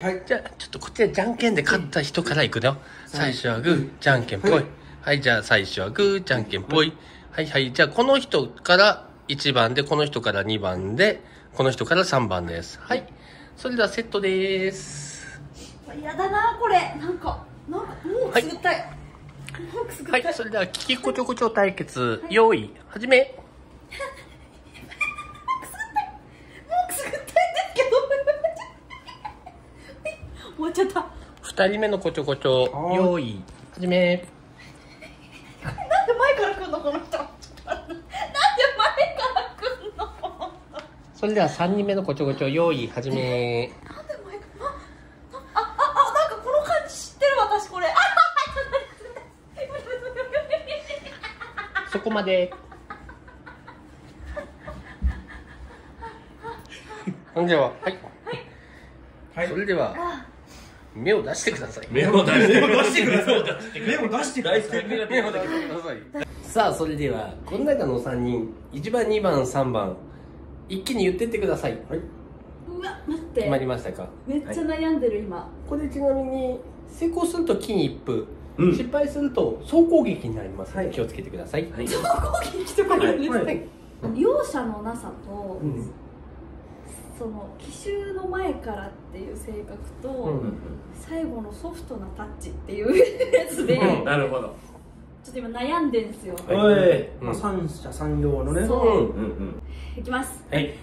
はい。じゃあ、ちょっとこっちでじゃんけんで勝った人からいくよ。最初はグー、じゃんけんぽい。はいはい、じゃあ最初はグー、じゃんけんぽい。はいはい、じゃあこの人から1番で、この人から2番で、この人から3番です。はい。それではセットです。やだなこれなんかなんかもうくすぐったい、もうくすぐったい、はい、それでは聞きこちょこちょ対決、用意、始め。もうくすぐったいんですけど終わっちゃった2人目のこちょこちょは、い用意、始め。なんで前から来んのこの人なんで前から来んのこの人それでは3人目のこちょこちょ、用意、始め。なんで前からああああなんかこの感じ知ってる私これあ そこまで。それでは、はい。はいそ。れでは、目を出してください。目を出してください。目を出してください。目を出してください。さあ、それでは、この中の3人、1番、2番、3番、一気に言ってってください。はい。うわ待って決まりましたか？めっちゃ悩んでる今これちなみに、成功すると金一封、うん失敗すると総攻撃になりますので、はい気をつけてください。はい。総攻撃とかあるんですね、はい容赦のなさと、うんその奇襲の前からっていう性格と、うん最後のソフトなタッチっていう やつで、うんなるほど。ちょっと今悩んでんですよ、はい。まあ、三者三様のね。そう。うんうんうん。いきます。はい。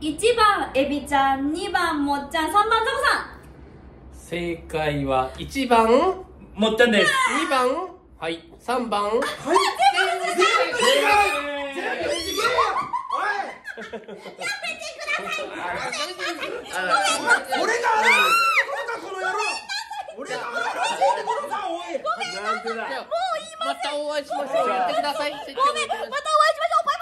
1番エビちゃん。2番もっちゃん。3番タコさ正解は1番、もっちゃんです。2番、はい、3番、はい。俺が洗う、この野郎。俺が洗うのか、おい。なんでだまたお会い。しましょう。ってください。ごめん、またお会い。しましょうバ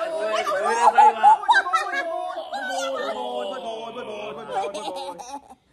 イバイバイバイおい。ごめんなさい。わ